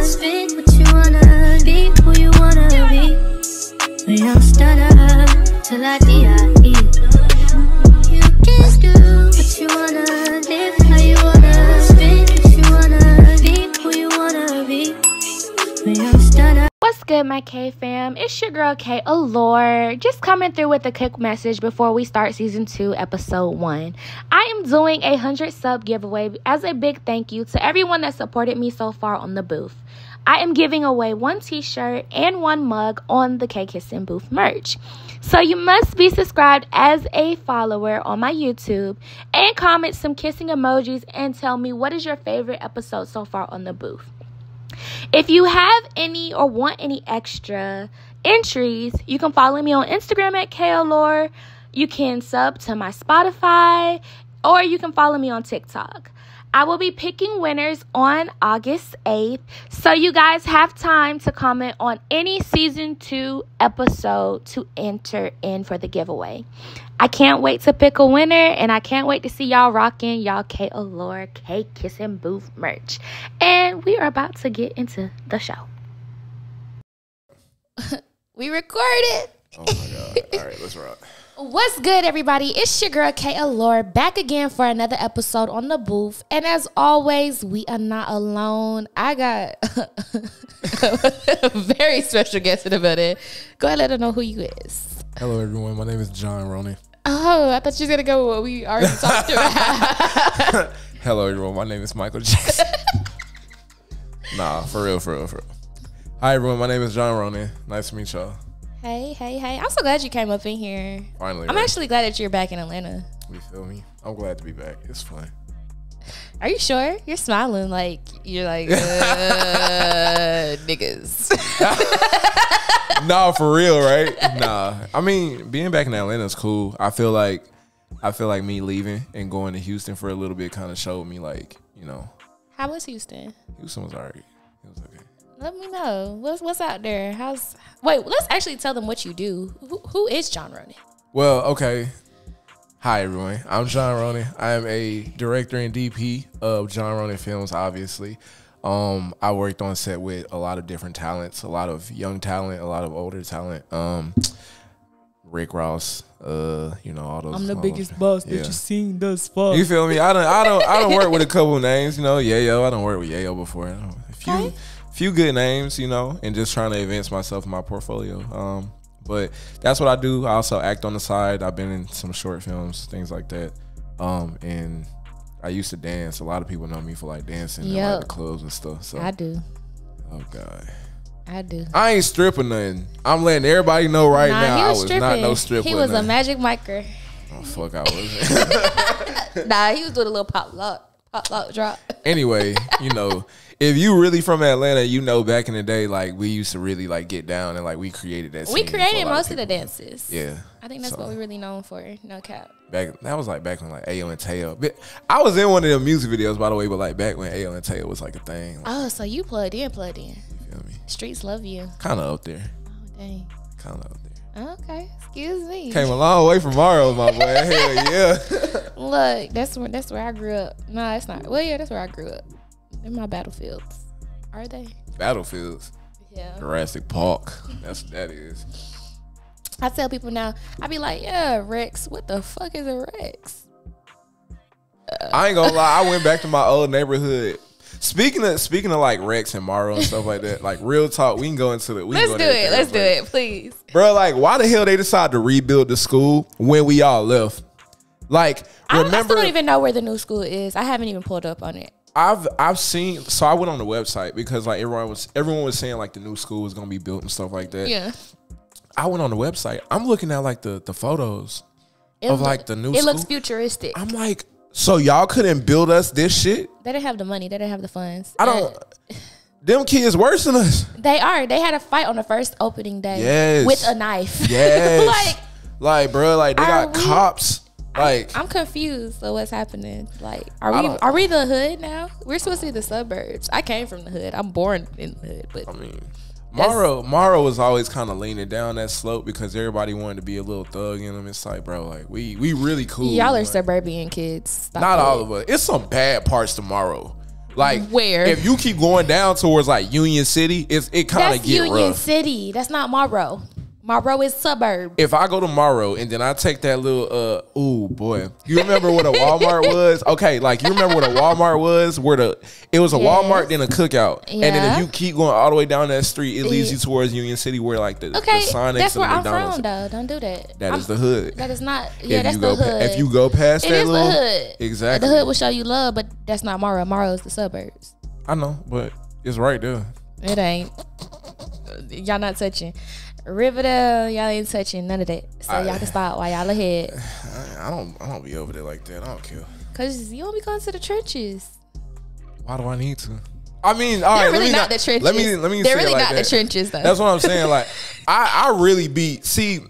what you wanna be, who you wanna be. We don't stutter till I D.I.E. You can do what you wanna live, how you wanna what you wanna be, who you wanna be. We don't stutter. What's good, my Kae fam? It's your girl Kae Allure. Just coming through with a quick message before we start season two, episode one. I am doing a hundred sub giveaway as a big thank you to everyone that supported me so far on the booth. I am giving away one t-shirt and one mug on the Kae Kissing Booth merch. So you must be subscribed as a follower on my YouTube and comment some kissing emojis and tell me what is your favorite episode so far on the booth. If you have any or want any extra entries, you can follow me on Instagram at KLore. You can sub to my Spotify or you can follow me on TikTok. I will be picking winners on August 8th. So you guys have time to comment on any season 2 episode to enter in for the giveaway. I can't wait to pick a winner and I can't wait to see y'all rocking y'all Kae Allure Kae Kissing Booth merch. And we are about to get into the show. we recorded. Oh my god! All right, let's rock. What's good, everybody? It's your girl Kae Allure back again for another episode on the booth. And as always, we are not alone. I got a very special guest in the building. Go ahead, and let her know who you is. Hello, everyone. My name is John Ronin. Oh, I thought you was gonna go with what we already talked about. Hello, everyone. My name is Michael Jackson. nah, for real, for real, for real. Hi, everyone. My name is John Ronin. Nice to meet y'all. Hey, hey, hey! I'm so glad you came up in here. Finally, I'm right? actually glad that you're back in Atlanta. You feel me? I'm glad to be back. It's fun. Are you sure? You're smiling like you're like uh, niggas. nah, for real, right? Nah. I mean, being back in Atlanta is cool. I feel like, I feel like me leaving and going to Houston for a little bit kind of showed me, like, you know, How was Houston? Houston was alright. It was okay. Let me know what's what's out there. How's wait? Let's actually tell them what you do. Who, who is John Ronin? Well, okay. Hi, everyone. I'm John Ronin. I am a director and DP of John Ronin Films, obviously. Um, I worked on set with a lot of different talents, a lot of young talent, a lot of older talent. Um, Rick Ross, uh, you know, all those. I'm all those- yeah. That you've seen thus far. You feel me? I don't, I don't, I don't work with a couple names, you know. Yayo, I don't work with Yayo before. A few, Okay. few good names, you know, and just trying to advance myself in my portfolio. Um, but that's what I do. I also act on the side. I've been in some short films, things like that. Um, and I used to dance. A lot of people know me for like dancing in Yep. like the clubs and stuff. So, I do. oh god, I do. I ain't stripping nothing. I'm letting everybody know right nah, now. he I was was stripping. not no stripper. he was a magic micer. Oh fuck, I was. nah, he was doing a little pop lock, pop lock drop. anyway, you know, if you really from Atlanta, you know back in the day, like we used to really like get down and like we created that. we scene for a created most of the dances. Yeah, I think that's So, what we're really known for. No cap. back. That was like back when like Ayo and. But I was in one of the music videos, by the way. But like back when Ayo and Teo was like a thing. Like, Oh, so you plugged in, plugged in. Me? Streets love you. Kind of up there. Oh dang. Kind of up there. Okay, excuse me. Came a long way from Morrow, my boy. Hell yeah. Look, that's where that's where I grew up. No, it's not. Well, yeah, that's where I grew up. In my battlefields. Are they? Battlefields, Yeah. Jurassic Park. That's what that is. I tell people now, I be like, yeah, Rex. What the fuck is a Rex? I ain't gonna lie. I went back to my old neighborhood. Speaking of speaking of like Rex and Morrow and stuff like that, like real talk, we can go into the. We Let's do it. Let's do it, please. bro. Like, why the hell they decided to rebuild the school when we all left? Like, I, don't- I remember, still don't even know where the new school is. I haven't even pulled up on it. I've I've seen. So I went on the website because like everyone was everyone was saying like the new school was gonna be built and stuff like that. Yeah. I went on the website. I'm looking at like the the photos. It Of, look- like, the new school. It looks futuristic. I'm like, so y'all couldn't build us this shit? they didn't have the money. They didn't have the funds. I don't. Them kids worse than us. They are. They had a fight on the first opening day. Yes. With a knife. Yes. like like, bro, like they got we- cops. Like, I'm confused of what's happening. Like, are I we are we the hood now? We're supposed to be the suburbs. I came from the hood. I'm born in the hood, but I mean, Morrow Morrow was always kind of leaning down that slope because everybody wanted to be a little thug in them. It's like, bro, like we we really cool. y'all are like, suburban kids. Stop Not it. all of us. It's some bad parts tomorrow. Like Where? If you keep going down towards like Union City, it's it kind of That's get Union rough. City. That's not Marlboro. Marlboro is suburb. if I go tomorrow and then I take that little uh ooh boy. You remember what a Walmart was? Okay, like you remember what a Walmart was? Where the it was a Yes. Walmart then a cookout. And then if you keep going all the way down that street, it leads you towards Union City where like the, Okay, the Sonics that's and where the I'm McDonald's. from, though. Don't do that. That I'm- is the hood. That is not. Yeah, if that's you go the pa- hood. if you go past it that is little the hood. Exactly. The hood will show you love, but that's not Morrow. Morrow is the suburbs. I know, but it's right there. It ain't. Y'all not touching. Riverdale, y'all ain't touching none of that. So I- y'all can stop while y'all ahead. I, I don't I don't be over there like that. I don't care. Cause you don't be going to the trenches. Why do I need to? I mean, all right, They're let really me not the trenches. Let me let me They're really like not that. the trenches though. That's what I'm saying. Like, I I really be see.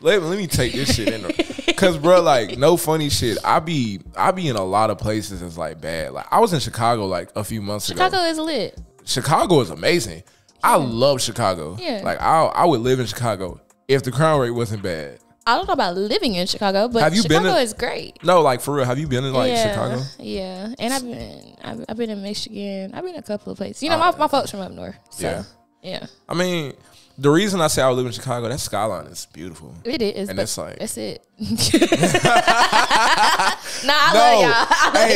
Let, let me take this shit in, cause bro, like no funny shit. I be I be in a lot of places that's like bad. Like I was in Chicago like a few months Chicago ago. Chicago is lit. Chicago is amazing. I love Chicago. Yeah. Like I I would live in Chicago if the crime rate wasn't bad. I don't know about living in Chicago, but Have you been Chicago in- is great. No, like for real. Have you been in like yeah, Chicago? Yeah, and I've been I've, I've been in Michigan. I've been a couple of places. You know, uh, my, my folks from up north. So Yeah. yeah, I mean, the reason I say I live in Chicago, that skyline is beautiful. it is. And it's like- that's it. nah, I No, love y'all. I love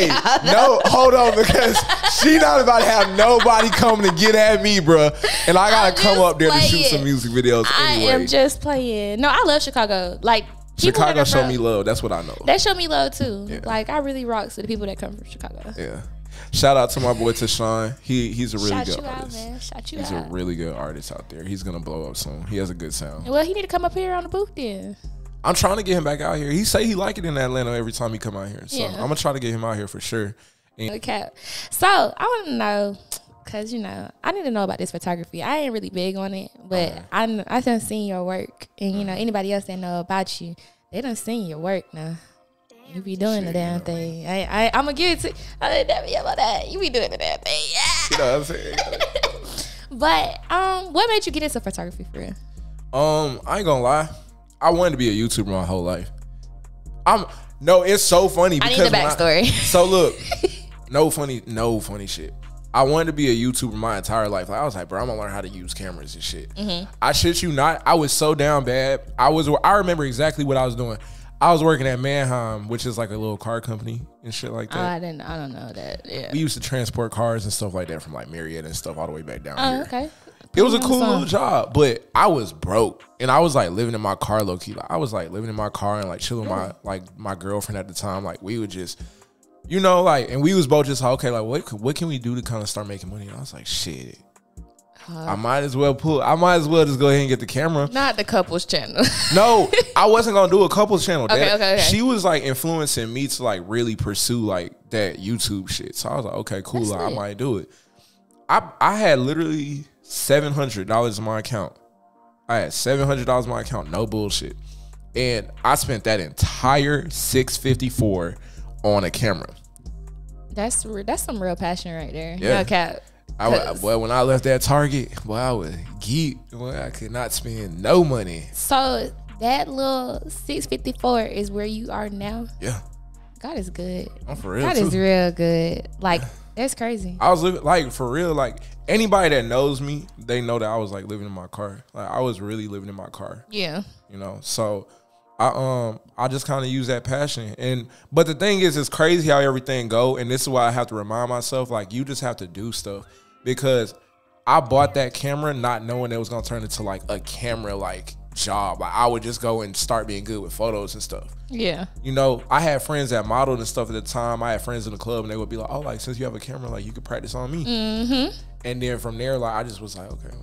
hey, no, hold on, because she not about to have nobody coming to get at me, bruh. And I gotta come up there to shoot some music videos I anyway. am just playing. No, I love Chicago. Like Chicago show me love. That's what I know. They show me love too. Yeah. Like I really rock to the people that come from Chicago. Yeah. Shout out to my boy Tashawn. He he's a really Shout good you out, artist. man. Shout you He's out. a really good artist out there. He's gonna blow up soon. He has a good sound. well, he need to come up here on the booth then. I'm trying to get him back out here. He say he like it in Atlanta every time he come out here. So Yeah. I'm gonna try to get him out here for sure. And Okay. So I want to know, cause you know, I need to know about this photography. I ain't really big on it, but I I done seen your work, and you know anybody else that know about you, they done seen your work now. You be doing the damn thing. I I I'm gonna give it to. I didn't never hear about that. You be doing the damn thing. Yeah. you know what I'm saying? But um, what made you get into photography for real? Um, I ain't gonna lie. I wanted to be a YouTuber my whole life. I'm no, it's so funny I because need the backstory. so look, no funny, no funny shit. I wanted to be a YouTuber my entire life. Like I was like, bro, I'm gonna learn how to use cameras and shit. Mm-hmm. I shit you not. I was so down bad. I was. I remember exactly what I was doing. I was working at Manheim, which is like a little car company and shit like Oh, that. I didn't. I don't know that. Yeah. we used to transport cars and stuff like that from like Marietta and stuff all the way back down Oh, here. okay. It was a cool little job, but I was broke and I was like living in my car low key. Like I was like living in my car and like chilling my mm. like my girlfriend at the time. Like we would just, you know, like and we was both just like, okay, like what what can we do to kind of start making money? And I was like, shit, I might as well pull. I might as well just go ahead and get the camera. Not the couples channel. No, I wasn't gonna do a couples channel. Okay, That- okay, okay. She was like influencing me to like really pursue like that YouTube shit. So I was like, okay, cool, like, I might do it. I I had literally seven hundred dollars in my account. I had seven hundred dollars in my account, no bullshit, and I spent that entire six fifty four on a camera. That's that's some real passion right there. Yeah. No cap. I 'Cause- well, when I left that Target, well, I was geek. Well, I could not spend no money. So that little six fifty four is where you are now. Yeah, God is good. I'm for real God too. is real good. Like that's crazy. I was living like for real. Like anybody that knows me, they know that I was like living in my car. Like I was really living in my car. Yeah. You know, so I um I just kind of use that passion. And but the thing is, it's crazy how everything go. And this is why I have to remind myself, like you just have to do stuff because I bought that camera not knowing it was gonna turn into like a camera like job. Like I would just go and start being good with photos and stuff Yeah. you know, I had friends that modeled and stuff at the time. I had friends in the club, and they would be like, "Oh, like since you have a camera, like you could practice on me." Mm-hmm. And then from there, like I just was like, "Okay,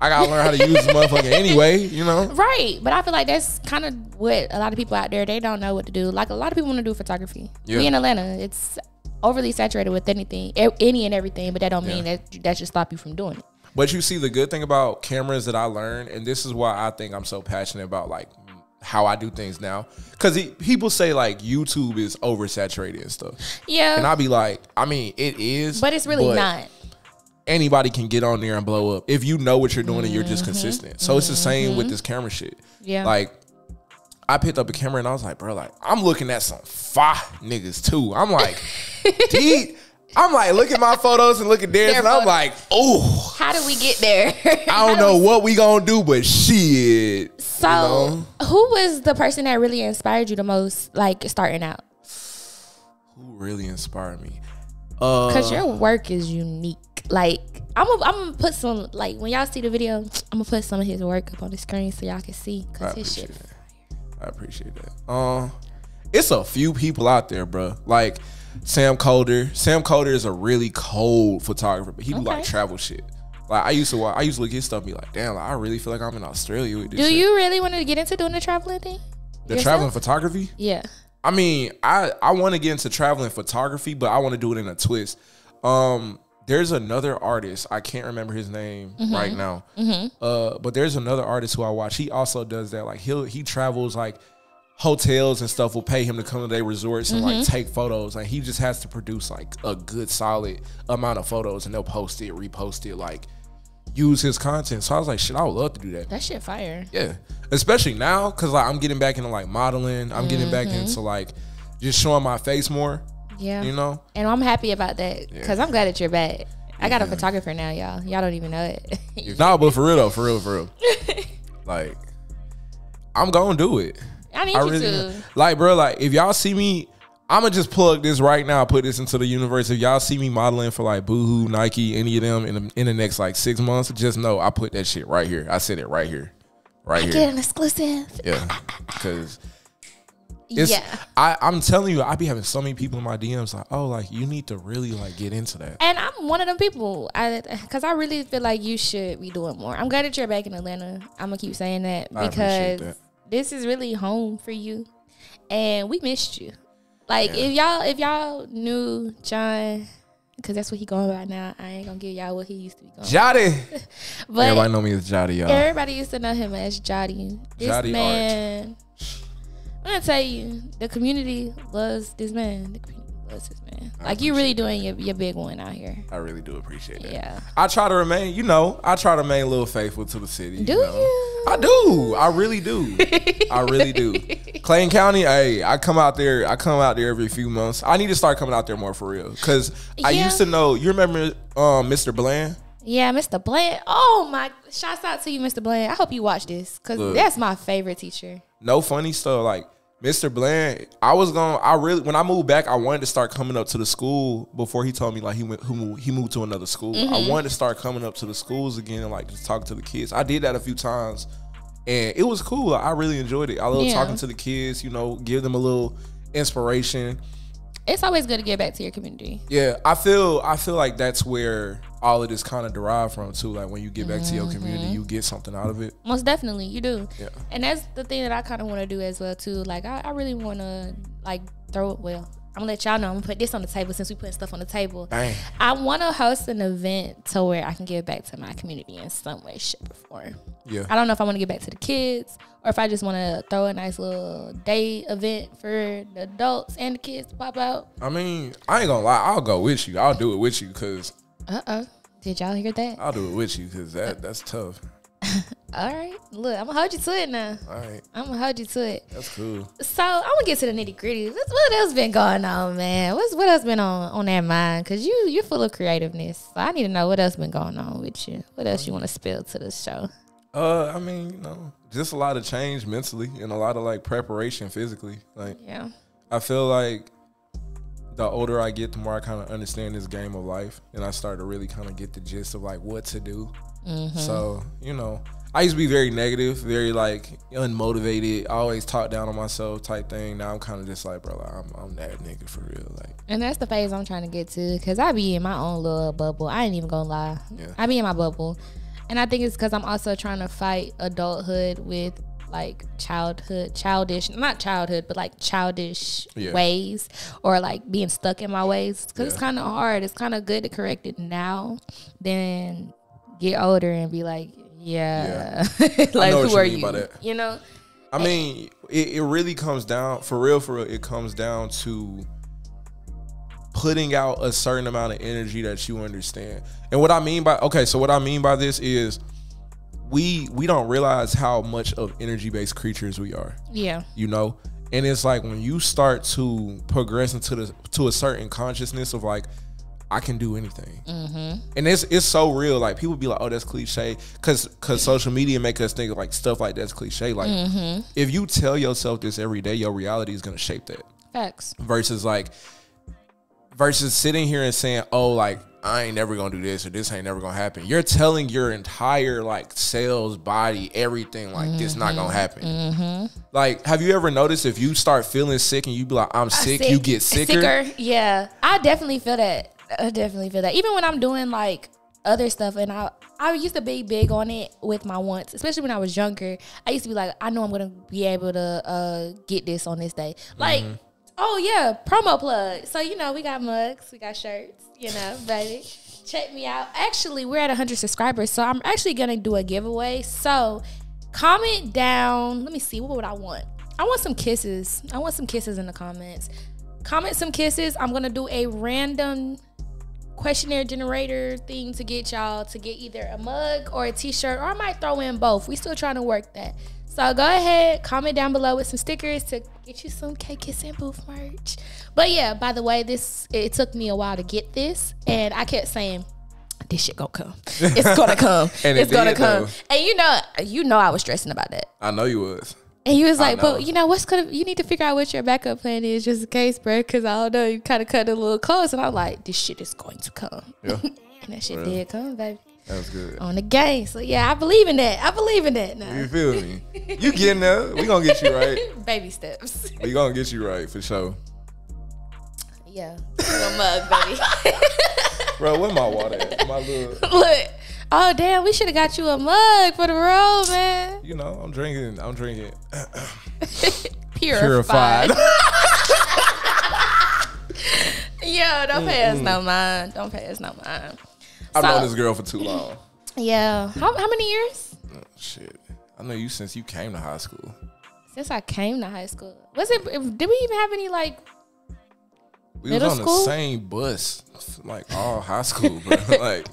I gotta learn how to use this motherfucker anyway." You know? Right. But I feel like that's kind of what a lot of people out there they don't know what to do. Like a lot of people want to do photography. Yeah. We in Atlanta, it's overly saturated with anything, any and everything. But that don't mean that that should stop you from doing it. But you see, the good thing about cameras that I learned, and this is why I think I'm so passionate about like how I do things now, because people say like YouTube is oversaturated and stuff, Yeah. and I'll be like, I mean, it is, but it's really not. Anybody can get on there and blow up if you know what you're doing and you're just consistent. So it's the same with this camera shit. Mm-hmm. Yeah. Like I picked up a camera and I was like, bro, like I'm looking at some fire niggas too. I'm like, these I'm like, look at my photos and look at theirs, Their and I'm like, oh, How do we get there? I don't know what we gonna do, but shit. So, know? who was the person that really inspired you the most, like starting out? Who really inspired me? Uh, Because your work is unique. Like, I'm gonna I'm gonna put some, like, when y'all see the video, I'm gonna put some of his work up on the screen so y'all can see. I his shit. appreciate that. I appreciate that. Um, it's a few people out there, bro. Like Sam Kolder. Sam Kolder is a really cold photographer, but he do like travel shit. Like I used to, wa- I used to look at his stuff, and be like, damn, like, I really feel like I'm in Australia with this. Do shit. you really want to get into doing the traveling thing? the yourself? traveling photography? Yeah. I mean, I I want to get into traveling photography, but I want to do it in a twist. Um, there's another artist. I can't remember his name Mm-hmm. right now. Uh, but there's another artist who I watch. He also does that. Like he'll he travels like hotels and stuff will pay him to come to their resorts and Mm-hmm. like take photos. Like he just has to produce like a good solid amount of photos and they'll post it, repost it, like use his content. So I was like, shit, I would love to do that. That shit fire. Yeah, especially now because like I'm getting back into like modeling. I'm getting back Mm-hmm. into like just showing my face more. Yeah. You know, And I'm happy about that because Yeah. I'm glad that you're back. I got a mm-hmm. photographer now, y'all. Y'all don't even know it. nah, but for real though, for real, for real, like I'm gonna do it. I need I you really to. like, bro. Like if y'all see me. I'm gonna just plug this right now. Put this into the universe. If y'all see me modeling for like Boohoo, Nike, any of them in the, in the next like six months, just know I put that shit right here. I said it right here, right here. Get an exclusive. Yeah, because It's, yeah. I, I'm telling you, I be having so many people in my DMs like, oh, like you need to really like get into that. And I'm one of them people, I because I really feel like you should be doing more. I'm glad that you're back in Atlanta. I'm gonna keep saying that because that. this is really home for you, and we missed you. Like if y'all if y'all knew John, because that's what he going by now. I ain't gonna give y'all what he used to be going. Jotty. but Everybody know me as Jotty, y'all. everybody used to know him as Jotty. This Jotty Art. I'm gonna tell you, the community loves this man. The community loves this man. I Like you're really doing your, your big one out here. I really do appreciate that. Yeah. I try to remain, you know, I try to remain a little faithful to the city. Do you? Know? you? I do. I really do. I really do. Clayton County, hey, I come out there. I come out there every few months. I need to start coming out there more for real. Cause I used to know. You remember um, Mr. Bland? Yeah, Mr. Bland. Oh my! Shouts out to you, Mr. Bland. I hope you watch this because Look. that's my favorite teacher. no funny stuff. Like Mr. Bland, I was going. to I really when I moved back, I wanted to start coming up to the school before he told me like he went who moved, he moved to another school. I mm-hmm. wanted to start coming up to the schools again and like just talk to the kids. I did that a few times, and it was cool. I really enjoyed it. I love Yeah. talking to the kids. You know, give them a little inspiration. It's always good to get back to your community. Yeah, I feel I feel like that's where all of this kind of derived from too. Like when you get back to your community, mm-hmm. you get something out of it. Most definitely, you do. Yeah. And that's the thing that I kind of want to do as well too. Like I, I really want to like throw it. Well, I'm gonna let y'all know. I'm gonna put this on the table since we putting stuff on the table. Bang. I want to host an event to where I can give back to my community in some way, shape, or form. Yeah. I don't know if I want to get back to the kids or if I just want to throw a nice little day event for the adults and the kids to pop out. I mean, I ain't gonna lie. I'll go with you. I'll do it with you because Uh oh. Did y'all hear that? I'll do it with you because that that's tough. All right. Look, I'm gonna hold you to it now. All right, I'm gonna hold you to it. that's cool. So I'm gonna get to the nitty gritty. What else been going on, man? What's what else been on on that mind? Cause you you're full of creativeness. So I need to know what else been going on with you. What else you want to spill to the show? Uh, I mean, you know, just a lot of change mentally and a lot of like preparation physically. Like Yeah. I feel like the older I get, the more I kind of understand this game of life, and I start to really kind of get the gist of like what to do. Mm-hmm. So you know, I used to be very negative, very like unmotivated, always talk down on myself type thing. Now I'm kind of just like, bro, like, I'm I'm that nigga for real. Like, And that's the phase I'm trying to get to. Cause I be in my own little bubble. I ain't even gonna lie. Yeah. I be in my bubble, and I think it's because I'm also trying to fight adulthood with like childhood, childish, not childhood, but like childish Yeah. ways or like being stuck in my ways. Cause it's kind of hard. It's kind of good to correct it now than get older and be like, yeah, like know what who you are mean you? by that. You know? I eh. mean, it, it really comes down for real, for real. It comes down to putting out a certain amount of energy that you understand. And what I mean by okay, so what I mean by this is we we don't realize how much of energy based creatures we are. Yeah. You know, and it's like when you start to progress into the to a certain consciousness of like I can do anything. Mm-hmm. And it's it's so real. Like people be like, oh, that's cliche, because because social media make us think like stuff like that's cliche. Like mm-hmm. if you tell yourself this every day, your reality is gonna shape that. Facts. Versus like versus sitting here and saying, oh, like I ain't never gonna do this or this ain't never gonna happen. You're telling your entire like cells, body, everything like this not gonna mm-hmm. happen. Like, have you ever noticed if you start feeling sick and you be like, I'm sick, you get sicker? Yeah, I definitely feel that. I definitely feel that. Even when I'm doing like other stuff, and I I used to be big on it with my wants, especially when I was younger. I used to be like, I know I'm gonna be able to uh, get this on this day. Like, oh yeah, promo plug. So you know, we got mugs, we got shirts. You know, baby. Check me out. Actually, we're at 100 subscribers, so I'm actually gonna do a giveaway. So comment down. Let me see. What would I want? I want some kisses. I want some kisses in the comments. Comment some kisses. I'm gonna do a random questionnaire generator thing to get y'all to get either a mug or a t-shirt, or I might throw in both. We still trying to work that. So go ahead, comment down below with some stickers to get you some K Kiss and Booth merch. But yeah, by the way, this it took me a while to get this, and I kept saying. This shit gonna come. It's gonna come. And it it's gonna did, come. though. And you know, you know, I was stressing about that. I know you was. And he was like, but you know, what's gonna, you need to figure out what your backup plan is just in case, bro. Cause I don't know, you kind of cut it a little close. And I'm like, this shit is going to come. Yeah, And that shit did come, baby. that was good. On the game. So yeah, I believe in that. I believe in that now. You feel me? You getting there? We gonna get you right. Baby steps. We gonna get you right for sure. yeah. Mug, baby. Bro, where my water at? My little, Look. Oh damn, we should have got you a mug for the road, man. you know, I'm drinking. I'm drinking Purified. purified. Yo, don't pay us no mind. Don't pay us no mind. I've So- known this girl for too long. Yeah. How, how many years? Mm, shit, I know you since you came to high school. Since I came to high school. Was it did we even have any like We Middle was on school? the same bus, like all high school, bro. like,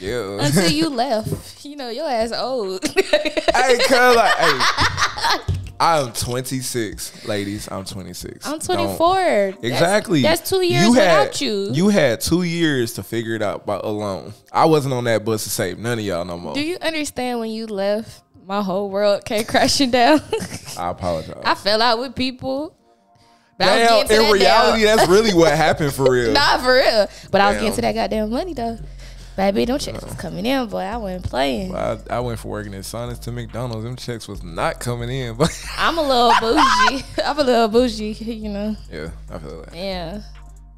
yeah. until you left? You know, your ass old. hey, cuz, like, hey, I'm 26, ladies. I'm 26. I'm Don't- 24. That's- Exactly. That's, two years without you. You had two years to figure it out by alone. I wasn't on that bus to save none of y'all no more. Do you understand when you left? My whole world came crashing down. I apologize. I fell out with people. Damn, in that reality, damn- that's really what happened for real. Nah, for real. But I was getting to that goddamn money though. Baby, them checks was coming in, boy. I wasn't playing. I, I went from working at Sonics to McDonald's. Them checks was not coming in, but I'm a little bougie. I'm a little bougie, you know. yeah, I feel that. Yeah.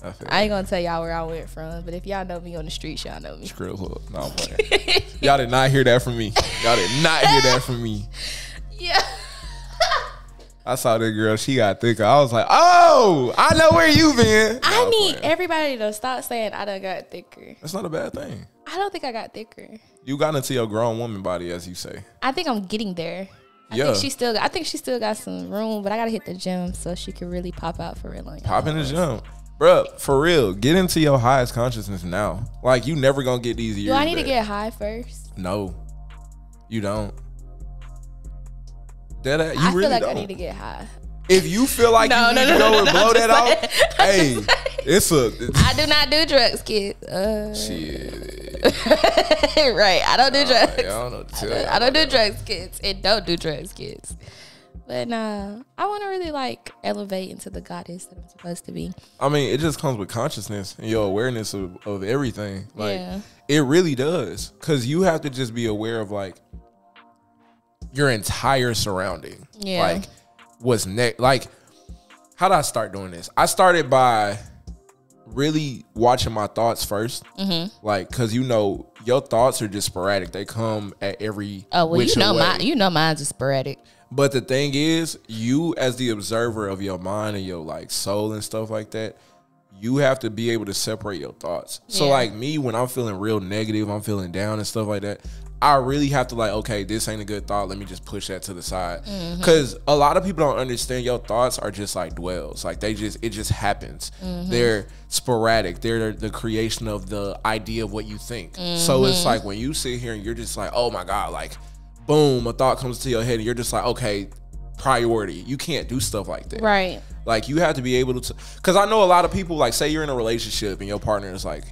I feel I ain't gonna tell y'all where I went from, but if y'all know me on the streets, y'all know me. Skrill hook. No, I'm playing. Y'all did not hear that from me. Y'all did not hear that from me. Yeah. I saw that girl. She got thicker. I was like, oh, I know where you been. I I'm need playing. everybody to stop saying I done got thicker. That's not a bad thing. I don't think I got thicker. You got into your grown woman body, as you say. I think I'm getting there. I Yeah. think she still. I think she still got some room, but I gotta hit the gym so she can really pop out for real. y'all. Pop in the gym. Bruh, for real, get into your highest consciousness now. Like, you never gonna get these years. Do I need to get high first? No, you don't. That you I really feel like don't. I need to get high. If you feel like No, you no, need to go no, and no, blow that out, hey, it's a I do not do drugs, kid. Uh, shit. right. I don't do drugs. I don't know what to tell you. I don't do drugs, kids, and don't do drugs, kids. But nah, I want to really like elevate into the goddess that I'm supposed to be. I mean, it just comes with consciousness and your awareness of, of everything. Like Yeah. it really does. Cause you have to just be aware of like your entire surrounding. Yeah. Like what's next like how did I start doing this? I started by really watching my thoughts 1st Mm-hmm. Like, cause you know, your thoughts are just sporadic. They come at every Oh well, you know my you know mine's is sporadic. But the thing is, you as the observer of your mind and your like soul and stuff like that, you have to be able to separate your thoughts. So like me, when I'm feeling real negative, I'm feeling down and stuff like that. I really have to like, okay, this ain't a good thought. Let me just push that to the side. Mm-hmm. Cause a lot of people don't understand your thoughts are just like dwells. Like they just it just happens. Mm-hmm. They're sporadic. They're the creation of the idea of what you think. So Mm-hmm. it's like when you sit here and you're just like, oh my God, like boom, a thought comes to your head and you're just like, okay, priority. You can't do stuff like that. Right. Like you have to be able to, because I know a lot of people like say you're in a relationship and your partner is like,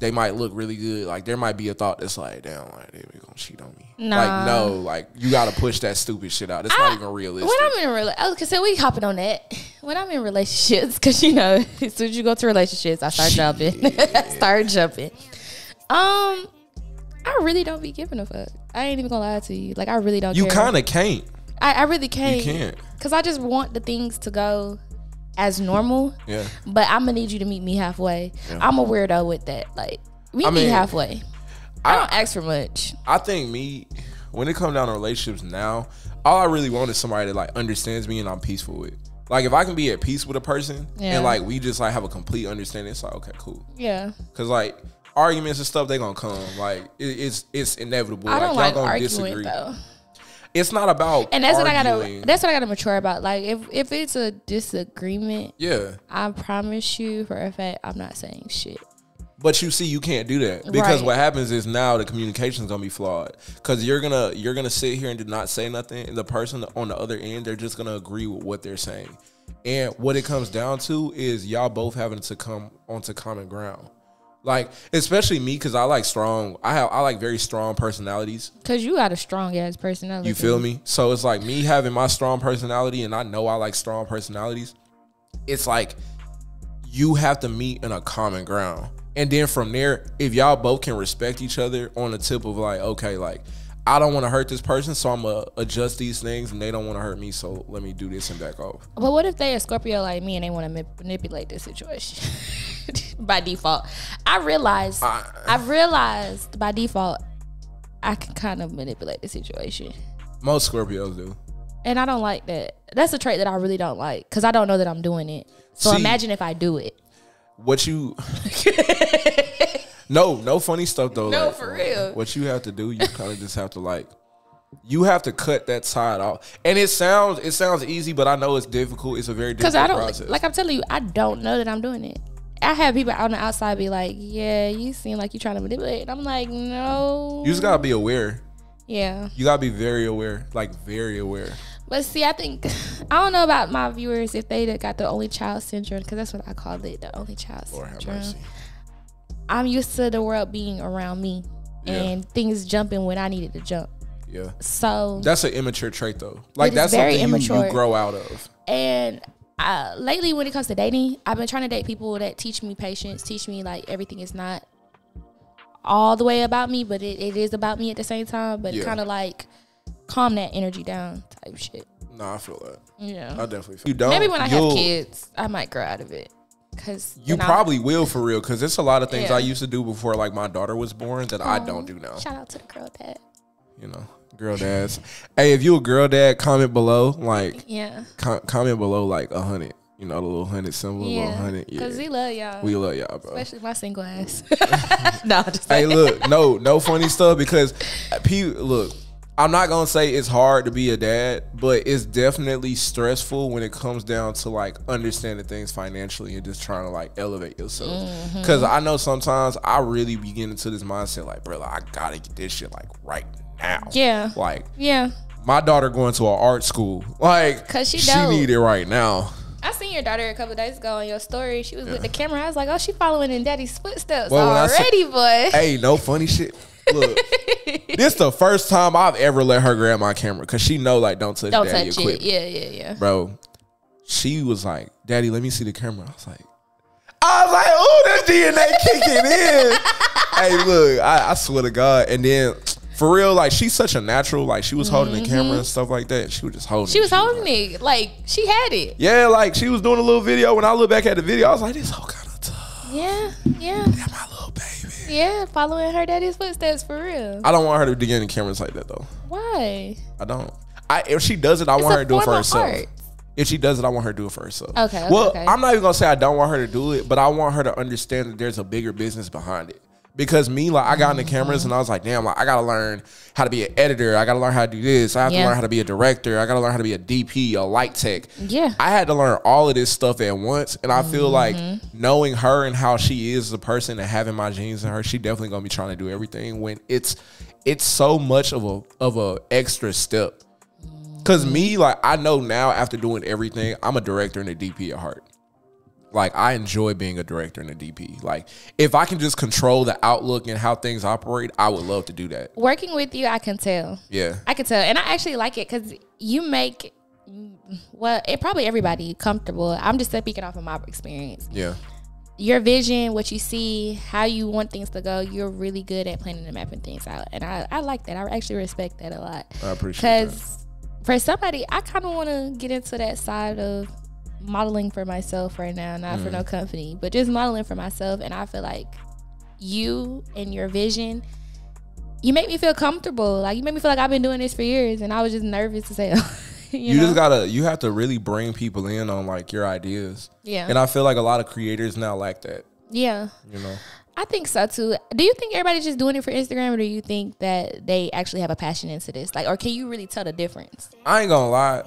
they might look really good. Like there might be a thought that's like, damn, like they're gonna cheat on me. Nah. Like no, like you gotta push that stupid shit out. It's not even realistic. When I'm in a relationship, okay, so we hopping on that. When I'm in relationships, because you know, as soon as you go to relationships, I start jumping. I start jumping. Um, I really don't be giving a fuck. I ain't even gonna lie to you. Like I really don't. you kind of can't. I, I really can't. You can't. Cause I just want the things to go as normal. Yeah. But I'm gonna need you to meet me halfway. I'm a weirdo with that. Like meet I me halfway. I, don't ask for much. I think me, when it comes down to relationships now, all I really want is somebody that like understands me and I'm peaceful with. Like if I can be at peace with a person Yeah. and like we just like have a complete understanding, it's like okay, cool. Yeah. Cause like arguments and stuff, they gonna come. Like it, it's it's inevitable. I don't y'all like gonna arguing though. It's not about And that's what I gotta that's what I gotta mature about. Like if if it's a disagreement, yeah. I promise you for a fact I'm not saying shit. But you see, you can't do that because Right. what happens is now the communication is gonna be flawed. Because you're gonna you're gonna sit here and do not say nothing, and the person on the other end they're just gonna agree with what they're saying. And what it comes down to is y'all both having to come onto common ground. Like especially me, because I like strong. I have I like very strong personalities. Cause you got a strong ass personality. You feel me? So it's like me having my strong personality, and I know I like strong personalities. It's like you have to meet in a common ground. And then from there, if y'all both can respect each other on the tip of like, okay, like I don't want to hurt this person, so I'm gonna adjust these things, and they don't want to hurt me, so let me do this and back off. But what if they a Scorpio like me and they want to manipulate this situation by default? I realized I- I realized by default I can kind of manipulate the situation. Most Scorpios do. And I don't like that. That's a trait that I really don't like because I don't know that I'm doing it. So See- imagine if I do it. What you? no, no funny stuff though. No, like, for real. What you have to do, you kind of just have to like, you have to cut that side off. And it sounds, it sounds easy, but I know it's difficult. It's a very difficult I don't process. like I'm telling you, I don't know that I'm doing it. I have people on the outside be like, "Yeah, you seem like you're trying to manipulate." And I'm like, "No." you just gotta be aware. yeah. You gotta be very aware, like very aware. But see, I think I don't know about my viewers if they got the only child syndrome because that's what I call it, the only child Lord have syndrome. Mercy. I'm used to the world being around me Yeah. and things jumping when I needed to jump. Yeah, So that's an immature trait though. Like that's very something you, you grow out of. and uh, lately when it comes to dating, I've been trying to date people that teach me patience, teach me like everything is not all the way about me, but it, it is about me at the same time. But Yeah. kind of like calm that energy down type shit. No, I feel that. Yeah. I definitely feel. You don't. Maybe when I have kids, I might grow out of it. Cause You probably will for real, because it's a lot of things Yeah. I used to do before, like my daughter was born, that I don't oh, do now. Shout out to the girl dad. you know, girl dads. hey, if you a girl dad, comment below. Like, Yeah. com- comment below like a hundred. You know, the little hundred symbol, little hundred. Yeah, Cause we love y'all. we love y'all, bro. Especially my single ass. no, just hey, look, no, no funny stuff because uh, people look. I'm not gonna say it's hard to be a dad, but it's definitely stressful when it comes down to like understanding things financially and just trying to like elevate yourself. Mm-hmm. Because I know sometimes I really be getting into this mindset like, bro, I gotta get this shit like right now. Yeah. Like Yeah. my daughter going to an art school, like 'Cause she she need it right now. I seen your daughter a couple days ago on your story. She was with the camera. I was like, oh, she following in daddy's footsteps Well, already, boy. Hey, no funny shit. Look, this the first time I've ever let her grab my camera because she know like don't touch Don't daddy touch equipment. it. Yeah, yeah, yeah. Bro, she was like, "Daddy, let me see the camera." I was like, I was like, "Oh, that DNA kicking in." hey, look, I, I swear to God. And then for real, like she's such a natural. Like she was holding the camera and stuff like that. She was just holding. Mm-hmm. She was holding it. Like, she had it. Yeah, like she was doing a little video. When I look back at the video, I was like, "This whole kind of tough." Yeah, yeah, That my little baby. Yeah. Following her daddy's footsteps for real. I don't want her to be getting cameras like that though. Why? I don't. I if she does it, I It's want her to do it for herself. art. If she does it, I want her to do it for herself. Okay, okay, well, okay. I'm not even gonna say I don't want her to do it, but I want her to understand that there's a bigger business behind it. Because me, like, I got in the cameras and I was like, damn, like, I gotta learn how to be an editor. I gotta learn how to do this. I have Yeah. to learn how to be a director. I gotta learn how to be a DP, a light tech. Yeah. I had to learn all of this stuff at once, and I feel like Mm-hmm. knowing her and how she is a person and having my genes in her, she definitely gonna be trying to do everything. When it's it's so much of a of a extra step. Cause me, like I know now after doing everything, I'm a director and a DP at heart. Like I enjoy being a director and a DP. Like if I can just control the outlook and how things operate, I would love to do that. Working with you, I can tell. Yeah. I can tell, and I actually like it because you make well, it probably everybody comfortable. I'm just speaking off of my experience. Yeah. Your vision, what you see, how you want things to go, you're really good at planning and mapping things out, and I, I like that. I actually respect that a lot. I appreciate. Because for somebody, I kind of want to get into that side of modeling for myself right now, not for no Mm. company, but just modeling for myself. And I feel like you and your vision, you make me feel comfortable. Like you make me feel like I've been doing this for years, and I was just nervous to say, you, You, know? just gotta you have to really bring people in on like your ideas. yeah, And I feel like a lot of creators now like that. yeah. You know? I think so too. Do you think everybody's just doing it for Instagram, or do you think that they actually have a passion into this? Like, or can you really tell the difference? I ain't gonna lie.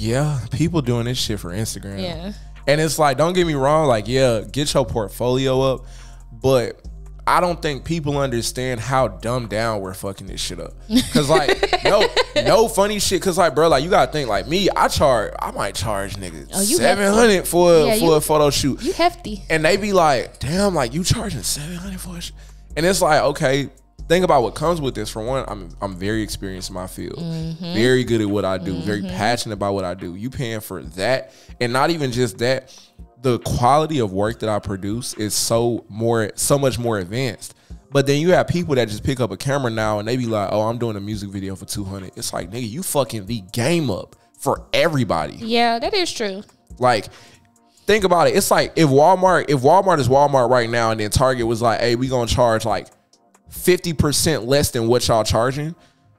Yeah, people doing this shit for Instagram. Yeah. And it's like, don't get me wrong, like, yeah, get your portfolio up, but I don't think people understand how dumbed down we're fucking this shit up. Cause like, no, no funny shit. Cause like, bro, like you gotta think, like me, I charge, I might charge niggas Oh, seven hundred for a, Yeah, for you- a photo shoot, You hefty. and they be like, damn, like you charging seven hundred for a sh-? And it's like, okay, think about what comes with this. For one, I'm I'm very experienced in my field, Mm-hmm. very good at what I do, very passionate about what I do. You paying for that, and not even just that. The quality of work that I produce is so more, so much more advanced. But then you have people that just pick up a camera now and they be like, "Oh, I'm doing a music video for 200." It's like, nigga, you fucking the game up for everybody. Yeah, that is true. Like, think about it. It's like if Walmart, if Walmart is Walmart right now, and then Target was like, "Hey, we gonna charge like fifty percent less than what y'all charging,"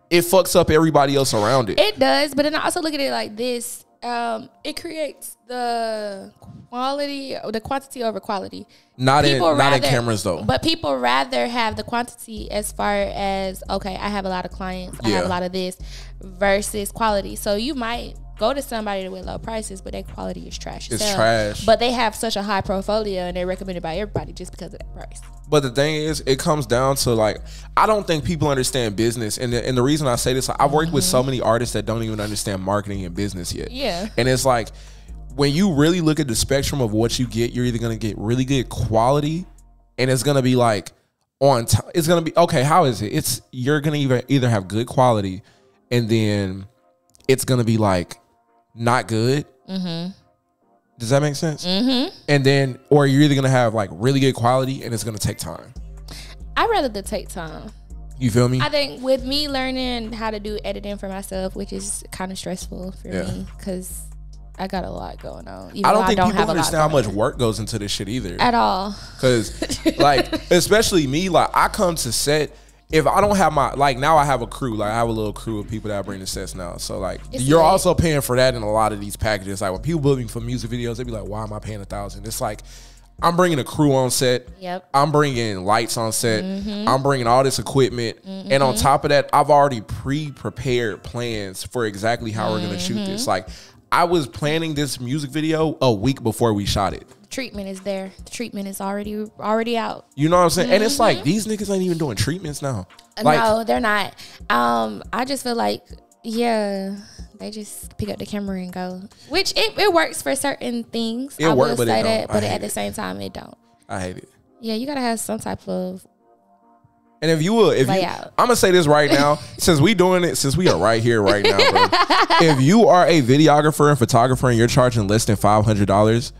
it fucks up everybody else around it. It does, but then I also look at it like this. Um, it creates the quality, the quantity over quality. not in People not in rather- cameras though. But people rather have the quantity as far as okay, I have a lot of clients, I have a lot of this, versus quality. So you might go to somebody with low prices, but their quality is trash. It's trash. But they have such a high portfolio, and they're recommended by everybody just because of that price. But the thing is, it comes down to like I don't think people understand business, and the, and the reason I say this, I've worked with so mm-hmm. many artists that don't even understand marketing and business yet. Yeah. and it's like when you really look at the spectrum of what you get, you're either gonna get really good quality, and it's gonna be like on time. It's gonna be okay. How is it? It's you're gonna either either have good quality, and then it's gonna be like not good. Mm-hmm. Does that make sense? Mm-hmm. And then, or you're either gonna have like really good quality, and it's gonna take time. I'd rather the take time. You feel me? I think with me learning how to do editing for myself, which is kind of stressful for Yeah. me because I got a lot going on. I don't think people have a lot understand how much on. work goes into this shit either. at all. Cause like especially me, like I come to set. If I don't have my like now I have a crew, like I have a little crew of people that I bring to sets now. So like It's you're lit. also paying for that in a lot of these packages. Like when people book me for music videos, they'd be like, "Why am I paying a thousand? It's like I'm bringing a crew on set. Yep. I'm bringing lights on set. Mm-hmm. I'm bringing all this equipment, and on top of that, I've already pre-prepared plans for exactly how we're gonna shoot this. Mm-hmm. Like I was planning this music video a week before we shot it. Treatment is there. The treatment is already already out. You know what I'm saying? And it's like these niggas ain't even doing treatments now. Like Mm-hmm. no, they're not. Um, I just feel like yeah, they just pick up the camera and go, which it, it works for certain things. It I work, will but it say that, but at the same time, it don't. I hate it. Yeah, you gotta have some type of And if you will, if you, I'm gonna say this right now, since we doing it, since we are right here right now, bro. if you are a videographer and photographer and you're charging less than five hundred dollars,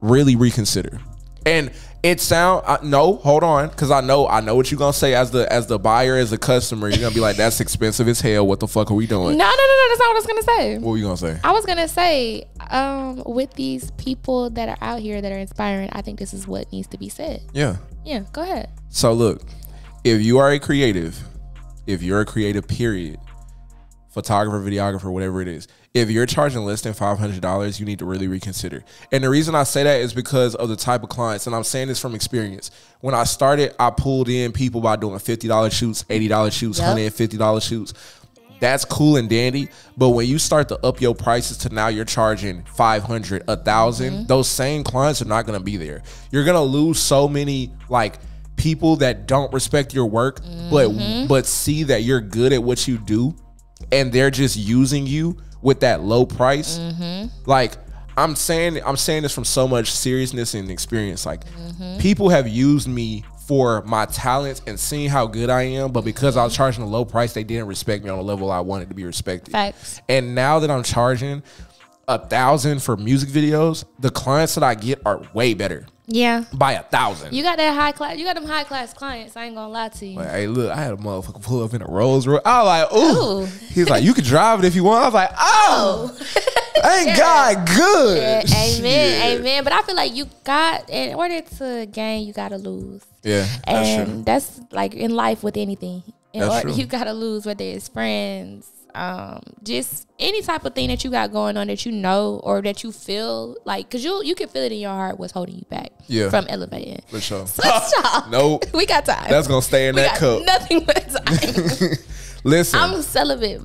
really reconsider. And it sound uh, no, hold on, because I know I know what you're gonna say as the as the buyer as the customer. You're gonna be like, that's expensive as hell. What the fuck are we no, doing? no, no, no. That's not what I was gonna say. What were you gonna say? I was gonna say, um, with these people that are out here that are inspiring, I think this is what needs to be said. Yeah. Yeah, go ahead. So look, if you are a creative, if you're a creative, period, photographer, videographer, whatever it is, if you're charging less than five hundred dollars, you need to really reconsider. And the reason I say that is because of the type of clients, and I'm saying this from experience. When I started, I pulled in people by doing fifty dollars shoots, eighty dollars shoots, Yep. hundred and fifty dollars shoots. That's cool and dandy, but when you start to up your prices to now you're charging 500, a 1000, mm-hmm. those same clients are not going to be there. You're going to lose so many like people that don't respect your work but mm-hmm. but see that you're good at what you do and they're just using you with that low price. Like I'm saying I'm saying this from so much seriousness and experience. Like Mm-hmm. people have used me for my talents and seeing how good I am, but because I was charging a low price, they didn't respect me on the level I wanted to be respected. Facts. And now that I'm charging a thousand for music videos, the clients that I get are way better Yeah. by a thousand. You got that high class. You got them high class clients. I ain't gonna lie to you. Like, hey, look, I had a motherfucker pull up in a Rolls Royce. I was like, ooh. Ooh. He's like, you can drive it if you want. I was like, oh, oh. ain't God good? Yeah, amen, Shit. amen. But I feel like you got in order to gain, you gotta lose. Yeah, that's and true. that's like in life with anything. In That's order, true. you gotta lose whether it's friends, um, just any type of thing that you got going on that you know or that you feel like, cause you you can feel it in your heart what's holding you back. Yeah. from elevating. For sure. Let's talk. Nope. we got time. That's gonna stay in we that got cup. Nothing but time. Listen, I'm celibate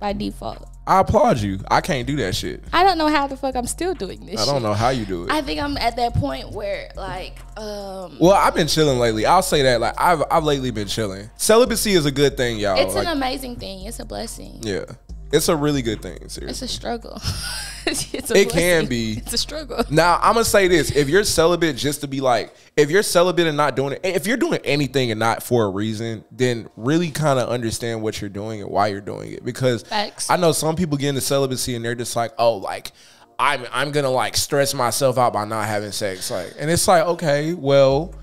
by default. I applaud you. I can't do that shit. I don't know how the fuck I'm still doing this. I don't shit. know how you do it. I think I'm at that point where like um well, I've been chilling lately. I'll say that. Like I've I've lately been chilling. Celibacy is a good thing, y'all. it's Like, an amazing thing. It's a blessing. yeah, it's a really good thing. Seriously. It's a struggle. it's a It can be. It's a struggle. Now I'm gonna say this: if you're celibate just to be like, if you're celibate and not doing it, if you're doing anything and not for a reason, then really kind of understand what you're doing and why you're doing it. Because Facts. I know some people get into celibacy and they're just like, oh, like I'm I'm gonna like stress myself out by not having sex, like, and it's like, okay, well,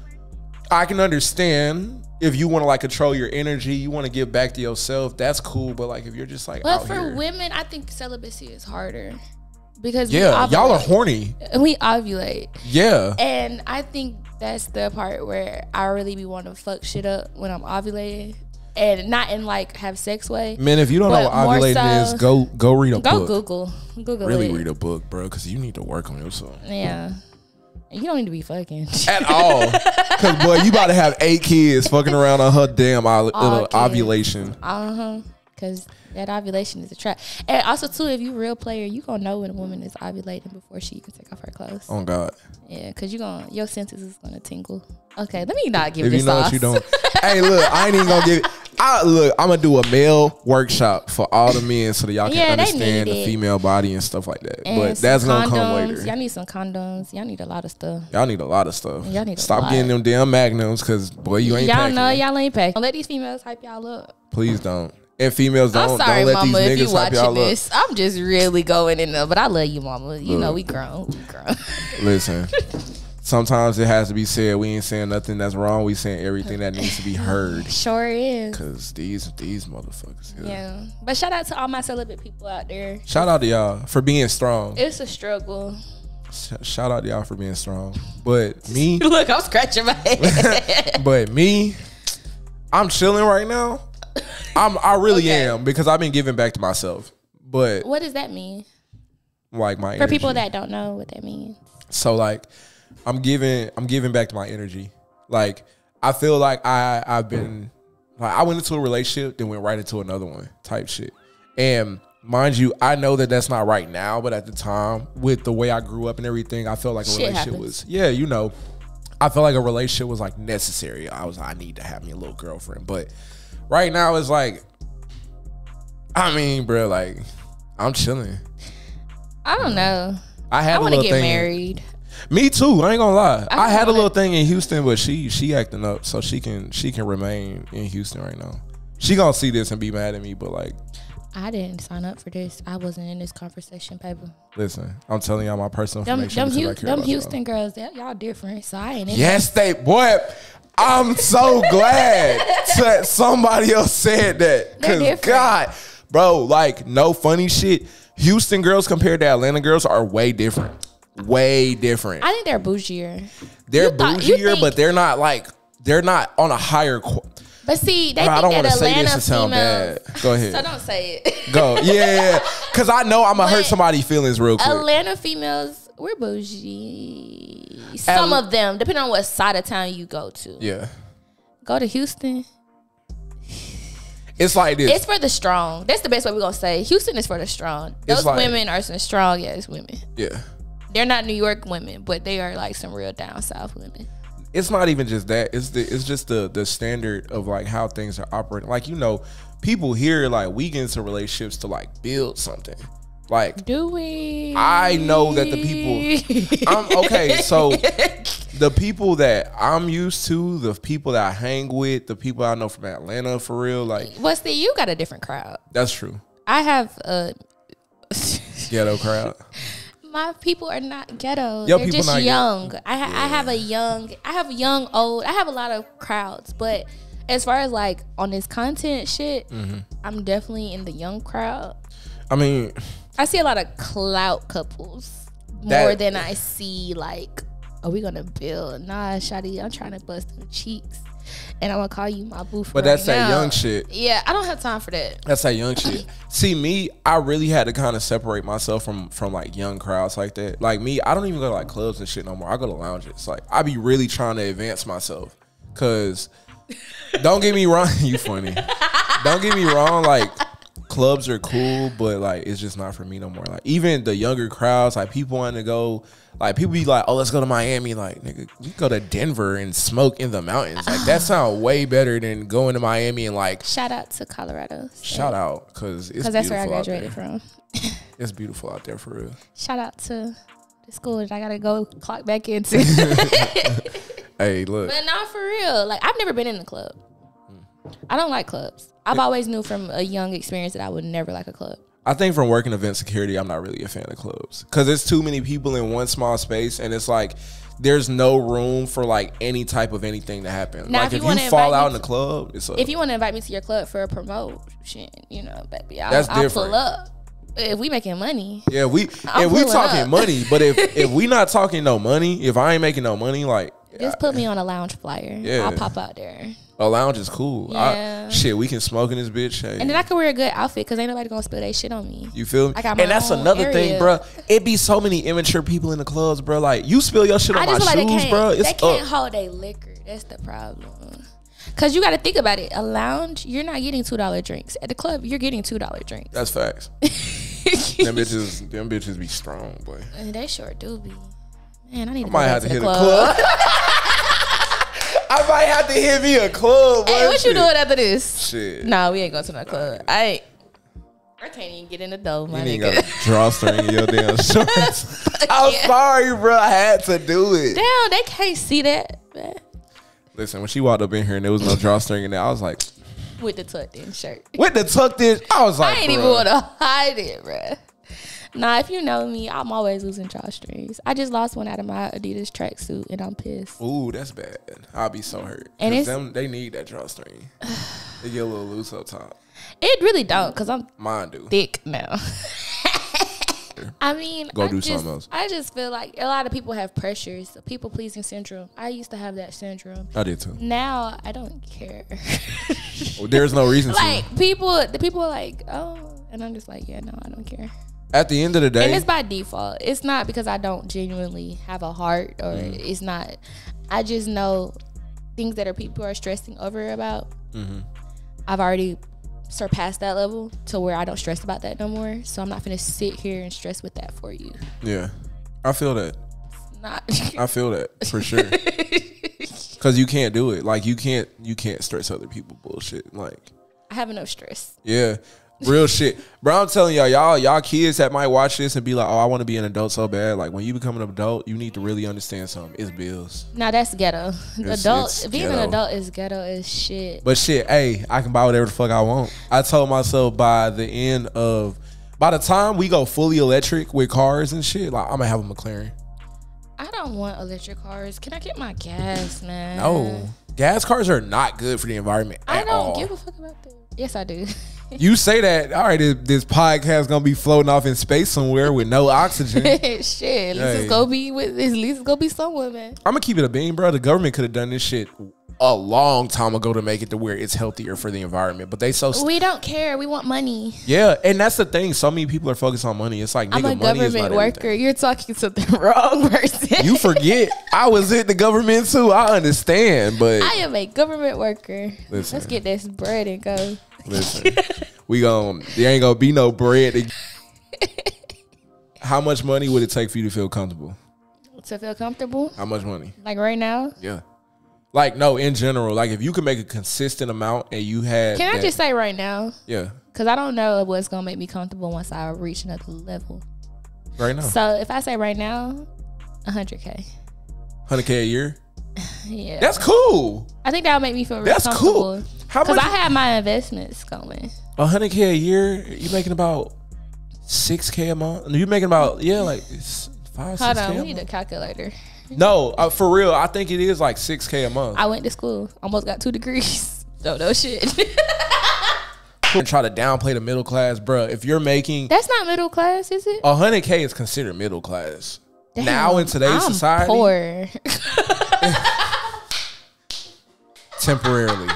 I can understand. If you want to like control your energy, you want to give back to yourself. That's cool, but like if you're just like, But for here, women, I think celibacy is harder because yeah, y'all are horny. We ovulate, Yeah, and I think that's the part where I really be wanting to fuck shit up when I'm ovulating, and not in like have sex way. Man, if you don't know what ovulating so- is, go go read a Go book. Google, Google Really it. read a book, bro, because you need to work on yourself Yeah, you don't need to be fucking. at all. Because boy, you about to have eight kids fucking around on her damn ov- All little kids. ovulation. Uh huh. Because that ovulation is a trap. And also, too, if you real player, you gonna know when a woman is ovulating before she even take off her clothes. Oh God! Yeah, because you gonna your senses is gonna tingle. Okay, let me not give If this you know sauce. what you don't, hey, look, I ain't even gonna give. It. I look, I'm gonna do a male workshop for all the men so that y'all can Yeah, they understand the female body and stuff like that. And but that's gonna come later. Y'all need some condoms. Y'all need a lot of stuff. Y'all need a lot of stuff. Y'all need Stop getting them damn magnums, because boy, you ain't y'all know y'all ain't packed. Don't let these females hype y'all up. Please don't. And females don't I'm sorry, don't let mama, these if you niggas hype y'all watching up. this. I'm just really going in there, but I love you, mama. You know we grown. We grown. Listen, sometimes it has to be said. We ain't saying nothing that's wrong. We saying everything that needs to be heard. sure is. Cause these these motherfuckers. Here. Yeah. But shout out to all my celibate people out there. Shout out to y'all for being strong. It's a struggle. Shout out to y'all for being strong. But me, Look, I'm scratching my head. but me, I'm chilling right now. I'm I really Okay. am because I've been giving back to myself. But what does that mean? like my For people that don't know what that means. So like I'm giving I'm giving back to my energy. Like I feel like I I've been like I went into a relationship then went right into another one type shit. And mind you, I know that that's not right now, but at the time with the way I grew up and everything, I felt like a Shit relationship happens. was yeah, you know. I felt like a relationship was like necessary. I was I need to have me a little girlfriend, but right now it's like I mean, bro, like I'm chilling. I don't know. I had I want to get thing. married. Me too. I ain't gonna lie. I, I had a little thing in Houston, but she she acting up, so she can she can remain in Houston right now. She gonna see this and be mad at me, but like, I didn't sign up for this. I wasn't in this conversation paper. listen, I'm telling y'all my personal Them, information. them, because I Hu- care them Houston girls, y'all different. So I ain't in y'all. Yes, they boy. I'm so glad that somebody else said that. Cause. God, bro, like no funny shit. Houston girls compared to Atlanta girls are way different. Way different. I think they're bougier. they're you thought- bougier, but they're not like they're not on a higher. Qu- But see, they Bro, I think don't that wanna say this to sound females. bad. Go ahead. so don't say it. Go. Yeah, yeah, yeah. Cause I know I'm gonna hurt But somebody's feelings real quick. Atlanta females, we're bougie. Some At- of them, depending on what side of town you go to. yeah. Go to Houston. It's like this. It's for the strong. That's the best way we're gonna say. Houston is for the strong. Those like- women are some strong ass women. yeah. They're not New York women, but they are like some real down south women. It's not even just that. It's the it's just the the standard of like how things are operating. Like, you know, people here like we get into relationships to like build something. Like Do we? I know that the people. I'm okay. So the people that I'm used to, the people that I hang with, the people I know from Atlanta, for real, like well, see, you got a different crowd. that's true. I have a Ghetto crowd. my people are not ghetto. Your They're just ghetto. young. I ha- I have a young. I have a young old. I have a lot of crowds, but as far as like on this content shit, Mm-hmm. I'm definitely in the young crowd. I mean, I see a lot of clout couples more than I see like, are we gonna build? Nah, Shadi, I'm trying to bust them cheeks, and I'm gonna call you my boo. For but that's right that now. young shit. Yeah, I don't have time for that. That's that young shit. See me, I really had to kind of separate myself from from like young crowds like that. Like me, I don't even go to like clubs and shit no more. I go to lounges. Like I be really trying to advance myself. Cause don't get me wrong, you funny. Don't get me wrong, like clubs are cool, but like it's just not for me no more. Like even the younger crowds, like people want to go. Like people be like, "Oh, let's go to Miami." Like, nigga, you go to Denver and smoke in the mountains. Like that sound way better than going to Miami and like Shout out to Colorado. Shout out because it's Because that's where I graduated from. It's beautiful out there for real. Shout out to the school that I gotta go clock back into. Hey, look, but not for real. Like I've never been in a club. I don't like clubs. I've always knew from a young experience that I would never like a club. I think from working event security, I'm not really a fan of clubs because it's too many people in one small space, and it's like there's no room for like any type of anything to happen. Now, like if if you you, wanna fall out in the club, it's a, If you want to invite me to your club for a promotion, you know, baby, I'll, That's I'll different. pull up. If we making money, yeah we I'm if we talking up. money, but if if we not talking no money, if I ain't making no money, like just put me on a lounge flyer. Yeah. I'll pop out there, a lounge is cool. Yeah. I, shit, we can smoke in this bitch. Hey. and then I can wear a good outfit because ain't nobody gonna spill that shit on me. You feel me? I got my and that's another thing, bro. It be so many immature people in the clubs, bro. Like you spill your shit on my just feel like they shoes, bro. they can't up. hold a liquor. That's the problem. Cause you got to think about it. A lounge, you're not getting two dollar drinks. At the club, you're getting two dollar drinks. That's facts. them bitches, them bitches be strong, boy. And they sure do be. Man, I need to Might have to to hit the a club. club. I might have to hit me a club. Hey, what you Shit. doing after this? Shit. Nah, we ain't going to no club. I ain't. I can't even get in the door, my You ain't nigga. got a drawstring in your damn shorts. I'm Yeah. sorry, bro. I had to do it. Damn, they can't see that man, Listen, when she walked up in here and there was no drawstring in there, I was like, with the tucked in shirt. with the tucked in, I was like, I ain't even want to hide it, bruh. Nah, if you know me, I'm always losing drawstrings. I just lost one out of my Adidas tracksuit, and I'm pissed. Ooh, that's bad. I'll be so hurt. And it's- them, they need that drawstring. they get a little loose up top. It really don't, cause I'm Mine do. thick now. I mean, Go I do just, something else. I just feel like a lot of people have pressures, people pleasing syndrome. I used to have that syndrome. I did too. Now I don't care. Well, There's no reason like people, the people are like, oh, and I'm just like, yeah, no, I don't care. At the end of the day, And it's by default. It's not because I don't genuinely have a heart, or Mm. it's not. I just know things that are people are stressing over about. Mm-hmm. I've already surpassed that level to where I don't stress about that no more. So I'm not gonna sit here and stress with that for you. yeah, I feel that. Not. I feel that for sure. Cause you can't do it. Like you can't, you can't stress other people bullshit. Like I have enough stress. yeah, real shit, bro. I'm telling y'all, y'all, y'all kids that might watch this and be like, oh, I want to be an adult so bad. Like when you become an adult, you need to really understand something. It's bills. Now that's ghetto. It's- adult it's being ghetto. an adult is ghetto as shit. But shit, hey, I can buy whatever the fuck I want. I told myself by the end of, by the time we go fully electric with cars and shit, like I'm gonna have a McLaren. I don't want electric cars. Can I get my gas, man? No, gas cars are not good for the environment. I don't all. give a fuck about that. Yes, I do. You say that, all right? This, this podcast gonna be floating off in space somewhere with no oxygen. Shit, at least gonna be with. At least gonna be somewhere, man. I'm gonna keep it a bean, bro. The government could have done this shit a long time ago to make it to where it's healthier for the environment, but they so We don't care. We want money. yeah. And that's the thing. So many people are focused on money. It's like I'm a money is government worker. everything. You're talking to the wrong person. You forget I was in the government too. I understand, but I am a government worker. Listen. Let's get this bread and go. Listen, we gon' there ain't gonna be no bread. to- How much money would it take for you to feel comfortable? To feel comfortable, How much money? like right now. Yeah. Like no, in general, like if you could make a consistent amount and you had, Can I that- just say right now? yeah, because I don't know what's gonna make me comfortable once I reach another level. Right now, So if I say right now, 100k. hundred k a year. Yeah, That's cool. I think that'll make me feel That's cool. Comfortable. How Because much? I have my investments going. hundred k a year. You making about six k a month? You making about yeah, like five, Hold six on, k. we need a calculator. No, uh, for real. I think it is like six k a month. I went to school, almost got two degrees. So no shit. try to downplay the middle class, bruh. If you're making That's not middle class, is it? hundred k, is considered middle class. Damn, now in today's I'm society, poor. temporarily,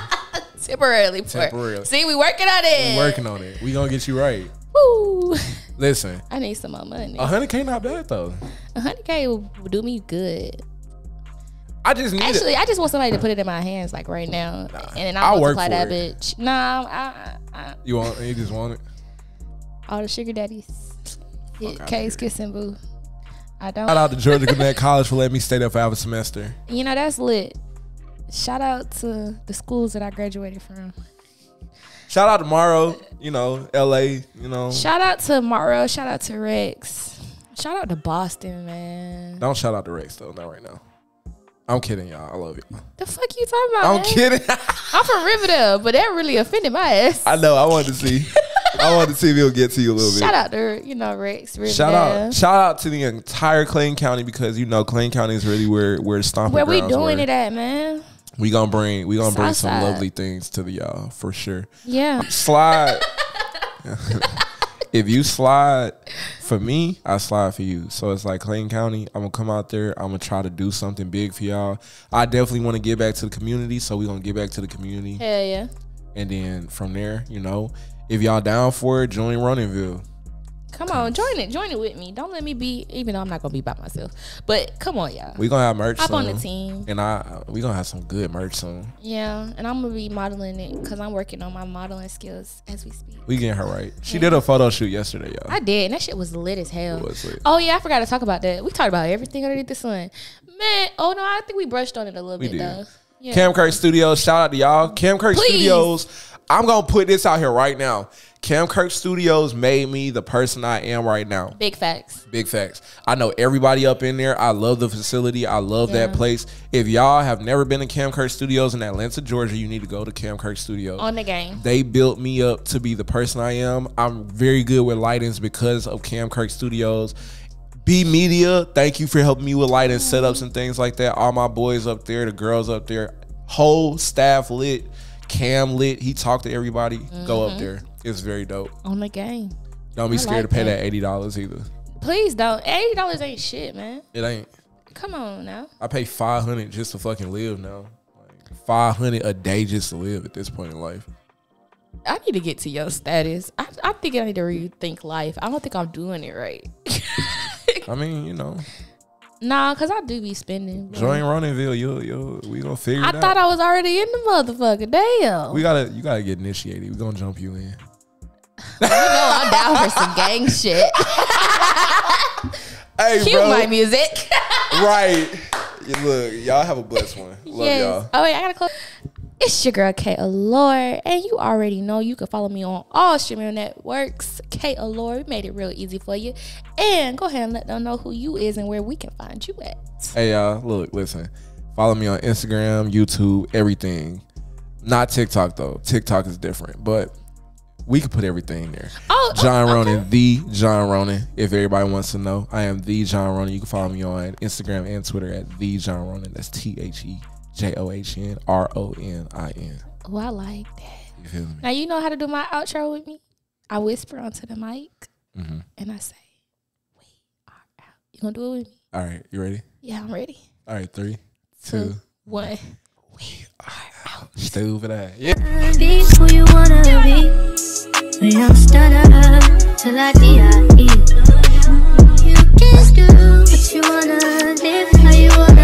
Temporarily poor. Temporarily. See, we working on it. we working on it. We gonna get you right. Woo. Listen, I need some more money. hundred k not bad though. 100k will do me good. I just need it. Actually, I just want somebody to put it in my hands like right now, and then I'll I'll work for that it. bitch. Nah, I, I, You want? You just want it? all the sugar daddies. Yeah, Kae's kissing boo. I don't. out to Georgia Gwinnett College for letting me stay there for half a semester. You know that's lit. Shout out to the schools that I graduated from. Shout out to Morrow, you know, L.A., you know. Shout out to Morrow. Shout out to Rex. Shout out to Boston, man. Don't shout out to Rex though, not right now. I'm kidding, y'all. I love you. The fuck you talking about? I'm man? kidding. I'm from Riverdale, but that really offended my ass. I know. I wanted to see. I wanted to see if it'll get to you a little bit. Shout out to you know Rex. Riverdale. Shout out, shout out to the entire Clayton County because you know Clayton County is really where where stomping Where we doing were. it at, man? We gonna bring we gonna bring some lovely things to the y'all for sure. Yeah. Slide. if you slide for me, I slide for you. So it's like Clayton County. I'm gonna come out there. I'm gonna try to do something big for y'all. I definitely want to give back to the community. So we gonna give back to the community, Hell yeah. and then from there, you know, if y'all down for it, join Roninville. Come on, join it. Join it with me. Don't let me be, even though I'm not gonna be by myself. But come on, y'all. We gonna have merch Hop soon, on the team. and I we gonna have some good merch soon. Yeah, and I'm gonna be modeling it because I'm working on my modeling skills as we speak. We getting her right. She did a photo shoot yesterday, y'all. I did, and that shit was lit as hell. It was lit. Oh yeah, I forgot to talk about that. We talked about everything underneath the sun. Man, oh no, I think we brushed on it a little We bit did. though. Yeah. Cam Kirk Studios, shout out to y'all. Cam Kirk Please. Studios, I'm gonna put this out here right now. Cam Kirk Studios made me the person I am right now. Big facts. Big facts. I know everybody up in there. I love the facility. I love that place. If y'all have never been to Cam Kirk Studios in Atlanta, Georgia, you need to go to Cam Kirk Studios. On the game. They built me up to be the person I am. I'm very good with lightings because of Cam Kirk Studios. B Media, thank you for helping me with lighting setups and things like that. All my boys up there, the girls up there, whole staff lit, Cam lit. He talked to everybody. Go up mm-hmm. there. It's very dope. On the game. Don't be I scared like to pay that. that eighty dollars either. Please don't. Eighty dollars ain't shit, man. It ain't. Come on now. I pay five hundred just to fucking live now. Like five hundred a day just to live at this point in life. I need to get to your status. I, I think I need to rethink life. I don't think I'm doing it right. I mean, you know, nah, cause I do be spending. bro. join Roninville. You you we gonna figure I it out. I thought I was already in the motherfucker. Damn. We gotta, you gotta get initiated. We gonna jump you in. you know I'm down for some gang shit. Hey, Cue my music. right? Look, y'all have a blessed one. Love yes. y'all. Oh wait, I gotta close. It's your girl Kae Allure, and you already know you can follow me on all streaming networks. Kae Allure, we made it real easy for you. And go ahead and let them know who you is and where we can find you at. Hey, y'all. Look, listen. Follow me on Instagram, YouTube, everything. Not TikTok though. TikTok is different, but we can put everything there. Oh, oh John oh, Ronin, okay. the John Ronin. If everybody wants to know, I am the John Ronin. You can follow me on Instagram and Twitter at the John Ronin. That's T H E J O H N R O N I N. Oh, I like that. You feel me? Now you know how to do my outro with me. I whisper onto the mic mm-hmm. and I say, "We are out." You gonna do it with me? All right, you ready? Yeah, I'm ready. All right, three, two, two one. We are out. Stupid ass. Yeah. Be who you wanna be. We don't stutter till I D-I-E. You can do what you wanna, live how you wanna.